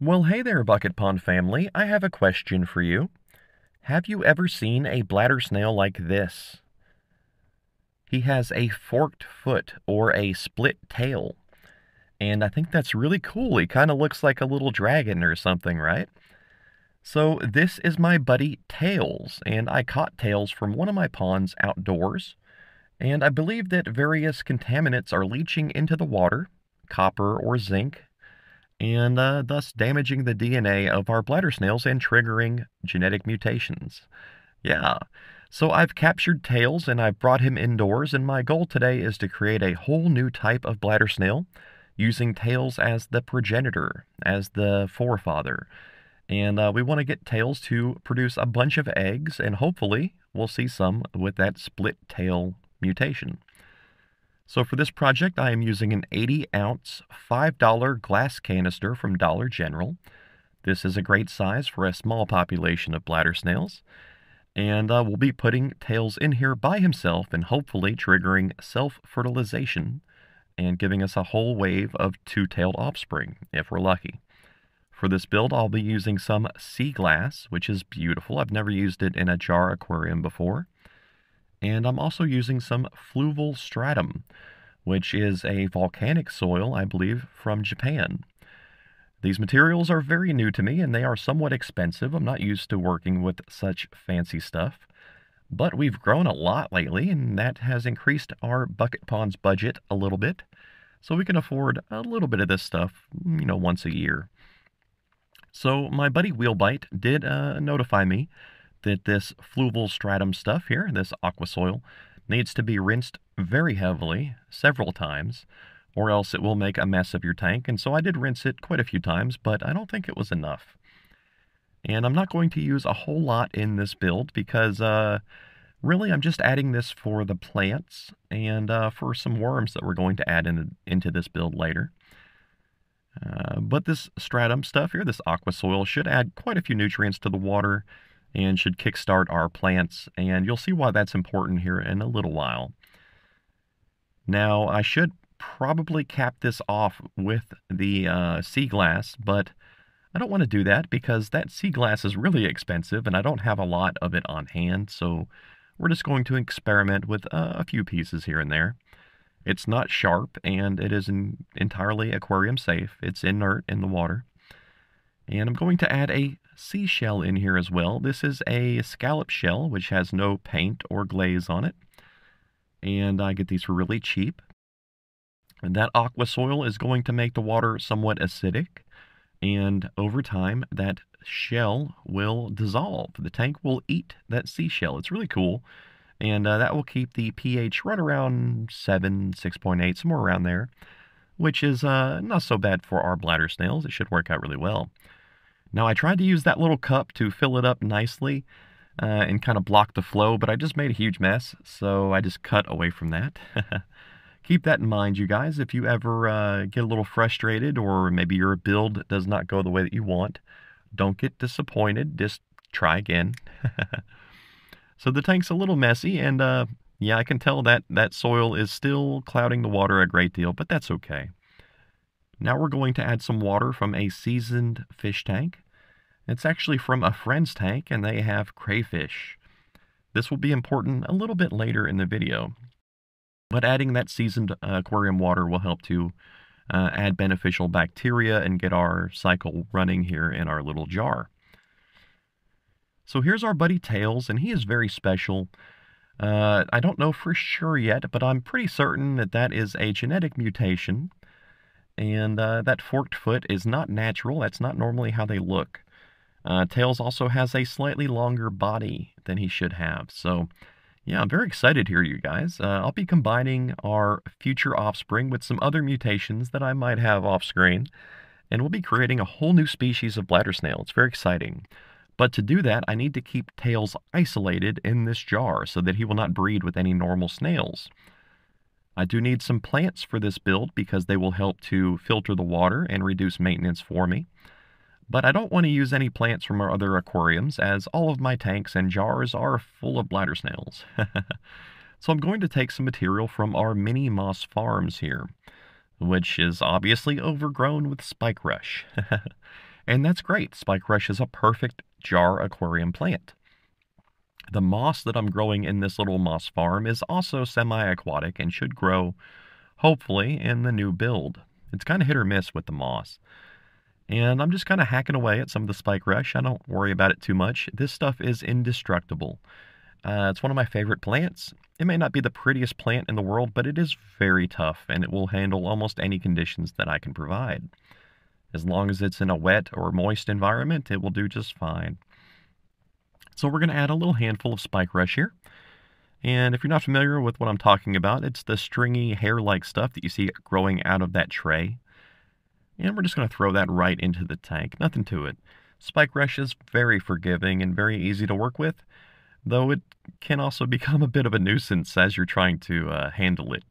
Well, hey there, Bucket Pond family. I have a question for you. Have you ever seen a bladder snail like this? He has a forked foot or a split tail. And I think that's really cool. He kind of looks like a little dragon or something, right? So this is my buddy Tails, and I caught Tails from one of my ponds outdoors. And I believe that various contaminants are leaching into the water, copper or zinc, and uh, thus damaging the DNA of our bladder snails and triggering genetic mutations. Yeah, so I've captured Tails and I've brought him indoors, and my goal today is to create a whole new type of bladder snail using Tails as the progenitor, as the forefather. And uh, we want to get Tails to produce a bunch of eggs, and hopefully we'll see some with that split tail mutation. So for this project, I am using an 80 ounce, $5 glass canister from Dollar General. This is a great size for a small population of bladder snails. And uh, we'll be putting Tails in here by himself and hopefully triggering self-fertilization and giving us a whole wave of two-tailed offspring, if we're lucky. For this build, I'll be using some sea glass, which is beautiful. I've never used it in a jar aquarium before. And I'm also using some fluval stratum, which is a volcanic soil, I believe, from Japan. These materials are very new to me and they are somewhat expensive. I'm not used to working with such fancy stuff. But we've grown a lot lately and that has increased our bucket ponds budget a little bit. So we can afford a little bit of this stuff, you know, once a year. So my buddy Wheelbite did uh, notify me that this fluval stratum stuff here, this aqua soil, needs to be rinsed very heavily several times or else it will make a mess of your tank. And so I did rinse it quite a few times, but I don't think it was enough. And I'm not going to use a whole lot in this build because uh, really I'm just adding this for the plants and uh, for some worms that we're going to add in, into this build later. Uh, but this stratum stuff here, this aqua soil, should add quite a few nutrients to the water and should kickstart our plants. And you'll see why that's important here in a little while. Now, I should probably cap this off with the uh, sea glass, but I don't want to do that because that sea glass is really expensive and I don't have a lot of it on hand. So we're just going to experiment with uh, a few pieces here and there. It's not sharp and it is entirely aquarium safe. It's inert in the water. And I'm going to add a seashell in here as well. This is a scallop shell, which has no paint or glaze on it. And I get these for really cheap. And that aqua soil is going to make the water somewhat acidic. And over time, that shell will dissolve. The tank will eat that seashell. It's really cool and uh, that will keep the pH right around 7, 6.8, somewhere around there, which is uh, not so bad for our bladder snails. It should work out really well. Now, I tried to use that little cup to fill it up nicely uh, and kind of block the flow, but I just made a huge mess, so I just cut away from that. Keep that in mind, you guys. If you ever uh, get a little frustrated or maybe your build does not go the way that you want, don't get disappointed. Just try again. So the tank's a little messy, and uh, yeah, I can tell that that soil is still clouding the water a great deal, but that's okay. Now we're going to add some water from a seasoned fish tank. It's actually from a friend's tank, and they have crayfish. This will be important a little bit later in the video. But adding that seasoned aquarium water will help to uh, add beneficial bacteria and get our cycle running here in our little jar. So here's our buddy Tails, and he is very special. Uh, I don't know for sure yet, but I'm pretty certain that that is a genetic mutation. And uh, that forked foot is not natural. That's not normally how they look. Uh, Tails also has a slightly longer body than he should have. So, yeah, I'm very excited here, you guys. Uh, I'll be combining our future offspring with some other mutations that I might have off screen. And we'll be creating a whole new species of bladder snail. It's very exciting. But to do that, I need to keep Tails isolated in this jar so that he will not breed with any normal snails. I do need some plants for this build because they will help to filter the water and reduce maintenance for me. But I don't want to use any plants from our other aquariums as all of my tanks and jars are full of bladder snails. so I'm going to take some material from our mini moss farms here, which is obviously overgrown with spike rush. And that's great. Spike Rush is a perfect jar aquarium plant. The moss that I'm growing in this little moss farm is also semi-aquatic and should grow, hopefully, in the new build. It's kind of hit or miss with the moss. And I'm just kind of hacking away at some of the spike rush. I don't worry about it too much. This stuff is indestructible. Uh, it's one of my favorite plants. It may not be the prettiest plant in the world, but it is very tough and it will handle almost any conditions that I can provide. As long as it's in a wet or moist environment, it will do just fine. So we're going to add a little handful of spike rush here. And if you're not familiar with what I'm talking about, it's the stringy hair-like stuff that you see growing out of that tray. And we're just going to throw that right into the tank. Nothing to it. Spike Rush is very forgiving and very easy to work with, though it can also become a bit of a nuisance as you're trying to uh, handle it.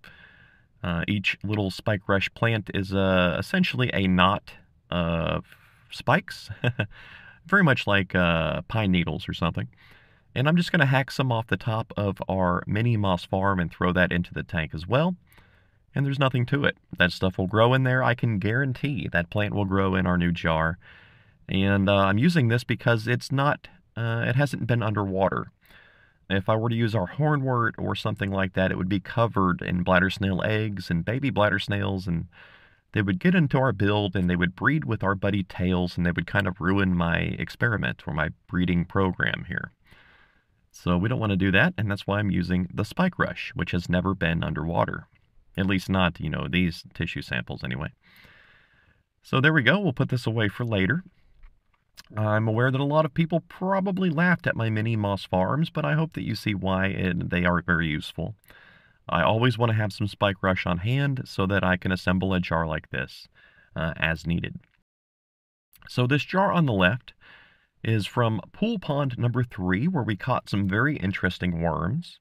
Uh, each little Spike Rush plant is uh, essentially a knot of spikes, very much like uh, pine needles or something. And I'm just going to hack some off the top of our mini moss farm and throw that into the tank as well and there's nothing to it. That stuff will grow in there. I can guarantee that plant will grow in our new jar. And uh, I'm using this because it's not, uh, it hasn't been underwater. If I were to use our hornwort or something like that, it would be covered in bladder snail eggs and baby bladder snails, and they would get into our build and they would breed with our buddy tails, and they would kind of ruin my experiment or my breeding program here. So we don't want to do that, and that's why I'm using the spike rush, which has never been underwater. At least not, you know, these tissue samples anyway. So there we go. We'll put this away for later. I'm aware that a lot of people probably laughed at my mini moss farms, but I hope that you see why they are very useful. I always want to have some spike rush on hand so that I can assemble a jar like this uh, as needed. So this jar on the left is from pool pond number three, where we caught some very interesting worms.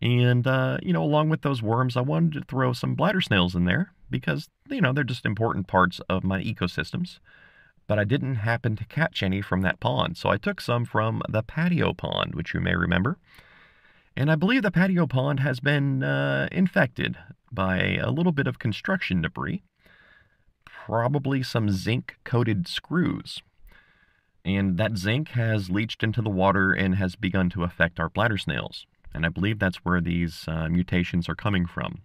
And, uh, you know, along with those worms, I wanted to throw some bladder snails in there because, you know, they're just important parts of my ecosystems. But I didn't happen to catch any from that pond, so I took some from the patio pond, which you may remember. And I believe the patio pond has been uh, infected by a little bit of construction debris, probably some zinc coated screws. And that zinc has leached into the water and has begun to affect our bladder snails and I believe that's where these uh, mutations are coming from.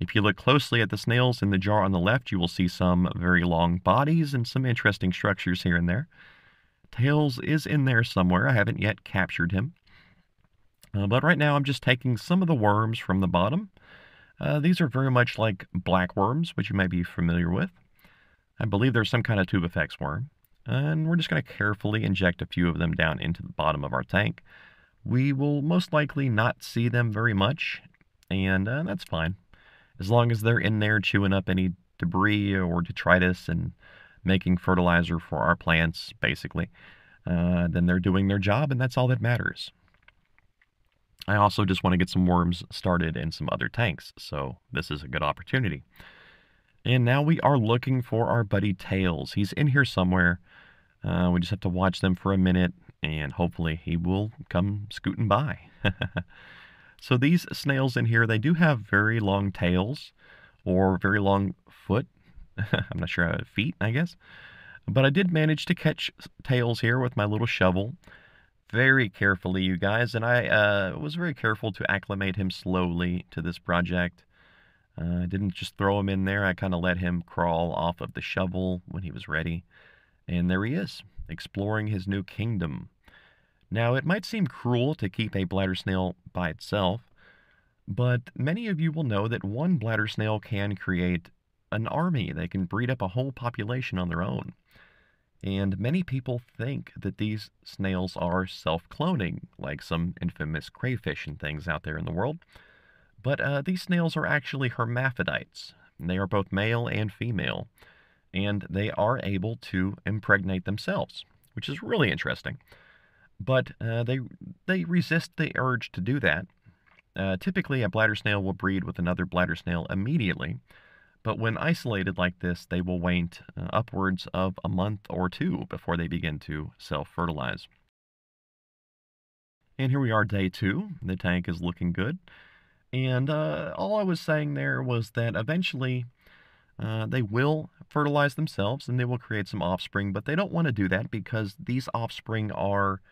If you look closely at the snails in the jar on the left, you will see some very long bodies and some interesting structures here and there. Tails is in there somewhere. I haven't yet captured him. Uh, but right now I'm just taking some of the worms from the bottom. Uh, these are very much like black worms, which you may be familiar with. I believe there's some kind of Tubifex worm. And we're just going to carefully inject a few of them down into the bottom of our tank we will most likely not see them very much, and uh, that's fine. As long as they're in there chewing up any debris or detritus and making fertilizer for our plants, basically, uh, then they're doing their job, and that's all that matters. I also just want to get some worms started in some other tanks, so this is a good opportunity. And now we are looking for our buddy Tails. He's in here somewhere. Uh, we just have to watch them for a minute and hopefully he will come scooting by. so these snails in here, they do have very long tails or very long foot. I'm not sure, uh, feet, I guess. But I did manage to catch tails here with my little shovel very carefully, you guys, and I uh, was very careful to acclimate him slowly to this project. Uh, I didn't just throw him in there. I kind of let him crawl off of the shovel when he was ready. And there he is exploring his new kingdom. Now, it might seem cruel to keep a bladder snail by itself, but many of you will know that one bladder snail can create an army. They can breed up a whole population on their own. And many people think that these snails are self cloning, like some infamous crayfish and things out there in the world. But uh, these snails are actually hermaphrodites. They are both male and female and they are able to impregnate themselves, which is really interesting. But uh, they they resist the urge to do that. Uh, typically, a bladder snail will breed with another bladder snail immediately, but when isolated like this, they will wait uh, upwards of a month or two before they begin to self-fertilize. And here we are, day two. The tank is looking good. And uh, all I was saying there was that eventually Uh, they will fertilize themselves and they will create some offspring, but they don't want to do that because these offspring are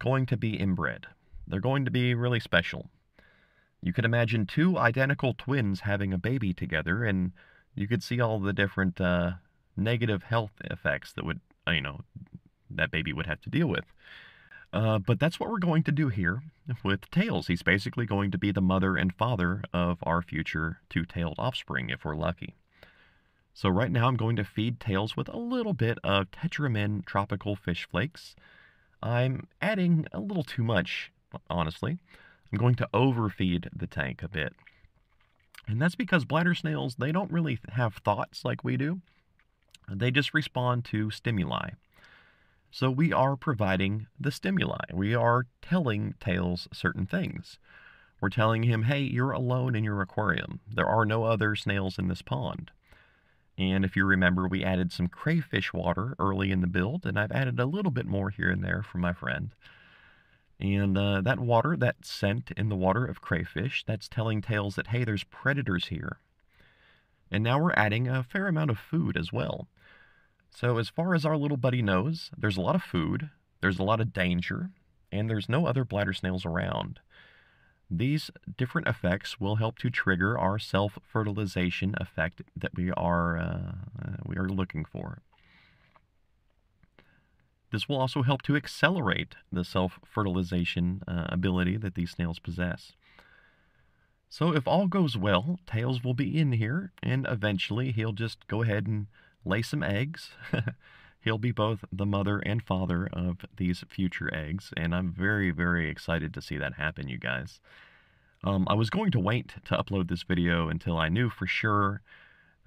going to be inbred. They're going to be really special. You could imagine two identical twins having a baby together, and you could see all the different uh, negative health effects that would, you know, that baby would have to deal with. Uh, but that's what we're going to do here with Tails. He's basically going to be the mother and father of our future two-tailed offspring, if we're lucky. So right now I'm going to feed Tails with a little bit of Tetramin Tropical Fish Flakes. I'm adding a little too much, honestly. I'm going to overfeed the tank a bit. And that's because bladder snails, they don't really have thoughts like we do. They just respond to stimuli. So we are providing the stimuli. We are telling Tails certain things. We're telling him, hey, you're alone in your aquarium. There are no other snails in this pond. And if you remember, we added some crayfish water early in the build, and I've added a little bit more here and there for my friend. And uh, that water, that scent in the water of crayfish, that's telling Tails that, hey, there's predators here. And now we're adding a fair amount of food as well. So as far as our little buddy knows, there's a lot of food, there's a lot of danger, and there's no other bladder snails around. These different effects will help to trigger our self-fertilization effect that we are uh, we are looking for. This will also help to accelerate the self-fertilization uh, ability that these snails possess. So if all goes well, Tails will be in here, and eventually he'll just go ahead and lay some eggs. He'll be both the mother and father of these future eggs, and I'm very, very excited to see that happen, you guys. Um, I was going to wait to upload this video until I knew for sure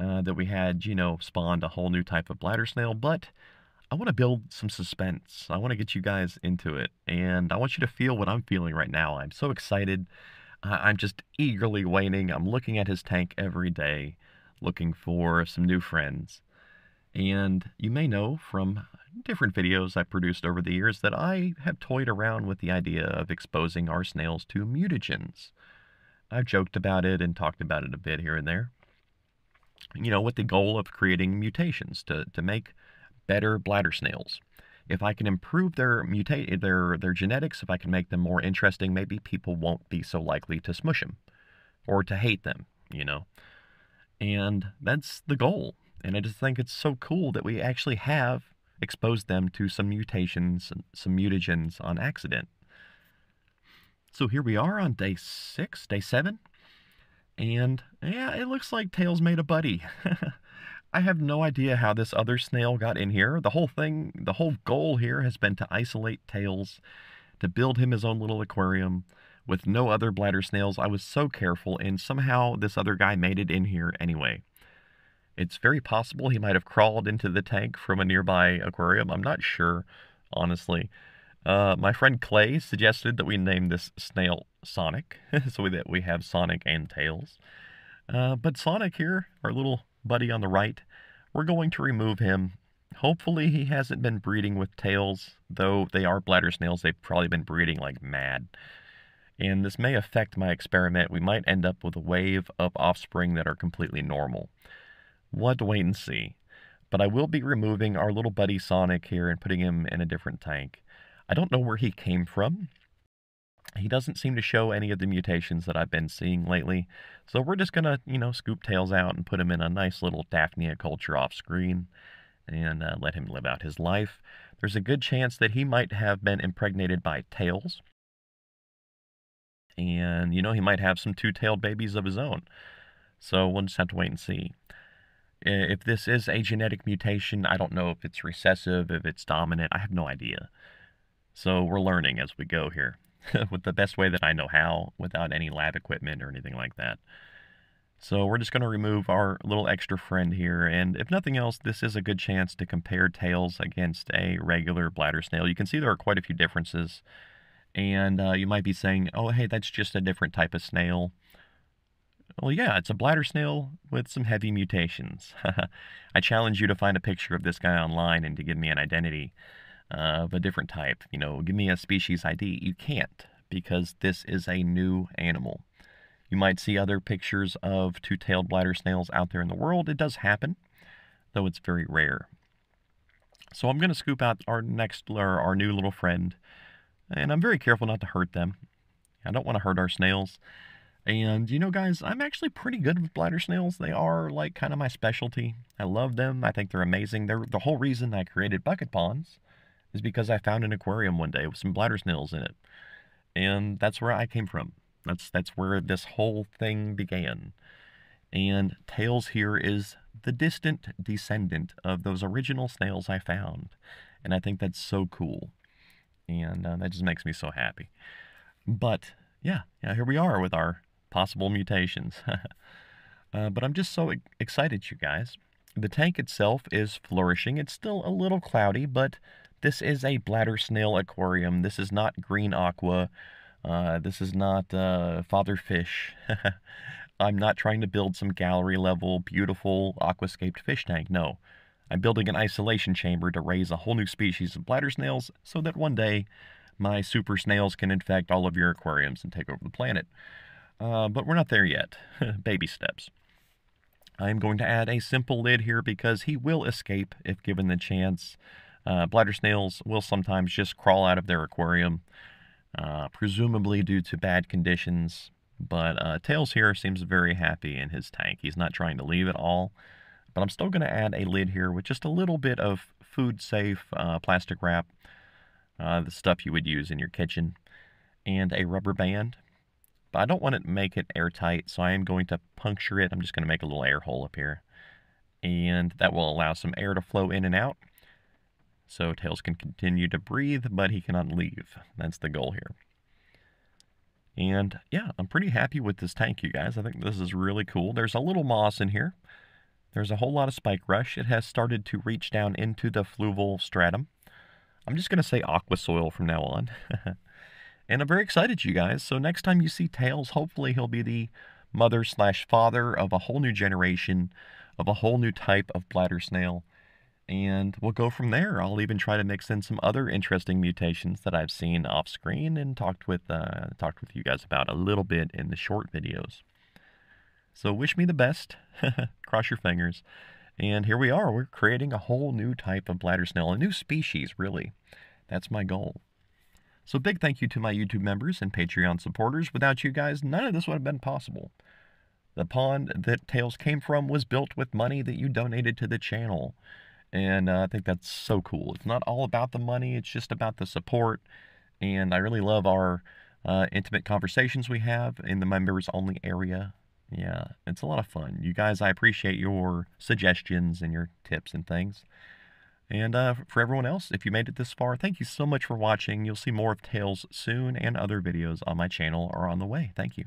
uh, that we had, you know, spawned a whole new type of bladder snail, but I want to build some suspense. I want to get you guys into it, and I want you to feel what I'm feeling right now. I'm so excited. I'm just eagerly waiting. I'm looking at his tank every day, looking for some new friends. And you may know from different videos I've produced over the years that I have toyed around with the idea of exposing our snails to mutagens. I've joked about it and talked about it a bit here and there. You know, with the goal of creating mutations to, to make better bladder snails. If I can improve their mutate their their genetics, if I can make them more interesting, maybe people won't be so likely to smush them or to hate them, you know. And that's the goal. And I just think it's so cool that we actually have exposed them to some mutations, some mutagens on accident. So here we are on day six, day seven. And yeah, it looks like Tails made a buddy. I have no idea how this other snail got in here. The whole thing, the whole goal here has been to isolate Tails, to build him his own little aquarium with no other bladder snails. I was so careful, and somehow this other guy made it in here anyway. It's very possible he might have crawled into the tank from a nearby aquarium. I'm not sure, honestly. Uh, my friend Clay suggested that we name this snail Sonic, so that we have Sonic and Tails. Uh, but Sonic here, our little buddy on the right, we're going to remove him. Hopefully he hasn't been breeding with Tails, though they are bladder snails. They've probably been breeding like mad. And this may affect my experiment. We might end up with a wave of offspring that are completely normal. We'll to wait and see. But I will be removing our little buddy Sonic here and putting him in a different tank. I don't know where he came from. He doesn't seem to show any of the mutations that I've been seeing lately. So we're just going to, you know, scoop tails out and put him in a nice little Daphnia culture off screen and uh, let him live out his life. There's a good chance that he might have been impregnated by tails. And, you know, he might have some two-tailed babies of his own. So we'll just have to wait and see. If this is a genetic mutation, I don't know if it's recessive, if it's dominant. I have no idea. So we're learning as we go here with the best way that I know how without any lab equipment or anything like that. So we're just going to remove our little extra friend here. And if nothing else, this is a good chance to compare tails against a regular bladder snail. You can see there are quite a few differences. And uh, you might be saying, oh, hey, that's just a different type of snail. Well, yeah, it's a bladder snail with some heavy mutations. I challenge you to find a picture of this guy online and to give me an identity of a different type. You know, give me a species ID. You can't because this is a new animal. You might see other pictures of two-tailed bladder snails out there in the world. It does happen, though it's very rare. So I'm going to scoop out our next, or our new little friend, and I'm very careful not to hurt them. I don't want to hurt our snails. And you know, guys, I'm actually pretty good with bladder snails. They are like kind of my specialty. I love them. I think they're amazing. They're the whole reason I created bucket ponds is because I found an aquarium one day with some bladder snails in it. And that's where I came from. That's that's where this whole thing began. And Tails here is the distant descendant of those original snails I found. And I think that's so cool. And uh, that just makes me so happy. But yeah, yeah, here we are with our possible mutations. uh, but I'm just so excited, you guys. The tank itself is flourishing. It's still a little cloudy, but this is a bladder snail aquarium. This is not green aqua. Uh, this is not uh, father fish. I'm not trying to build some gallery level, beautiful aquascaped fish tank. No. I'm building an isolation chamber to raise a whole new species of bladder snails so that one day my super snails can infect all of your aquariums and take over the planet. Uh, but we're not there yet. Baby steps. I am going to add a simple lid here because he will escape if given the chance. Uh, bladder snails will sometimes just crawl out of their aquarium, uh, presumably due to bad conditions. But uh, Tails here seems very happy in his tank. He's not trying to leave at all. But I'm still going to add a lid here with just a little bit of food-safe uh, plastic wrap, uh, the stuff you would use in your kitchen, and a rubber band but I don't want to make it airtight, so I am going to puncture it. I'm just going to make a little air hole up here. And that will allow some air to flow in and out. So Tails can continue to breathe, but he cannot leave. That's the goal here. And yeah, I'm pretty happy with this tank, you guys. I think this is really cool. There's a little moss in here. There's a whole lot of spike rush. It has started to reach down into the fluval stratum. I'm just going to say aqua soil from now on. And I'm very excited, you guys. So next time you see Tails, hopefully he'll be the mother slash father of a whole new generation, of a whole new type of bladder snail. And we'll go from there. I'll even try to mix in some other interesting mutations that I've seen off screen and talked with uh, talked with you guys about a little bit in the short videos. So wish me the best. Cross your fingers. And here we are. We're creating a whole new type of bladder snail, a new species, really. That's my goal. So big thank you to my YouTube members and Patreon supporters. Without you guys, none of this would have been possible. The pond that Tails came from was built with money that you donated to the channel. And uh, I think that's so cool. It's not all about the money, it's just about the support. And I really love our uh, intimate conversations we have in the members only area. Yeah, it's a lot of fun. You guys, I appreciate your suggestions and your tips and things. And uh, for everyone else, if you made it this far, thank you so much for watching. You'll see more of Tails soon and other videos on my channel are on the way. Thank you.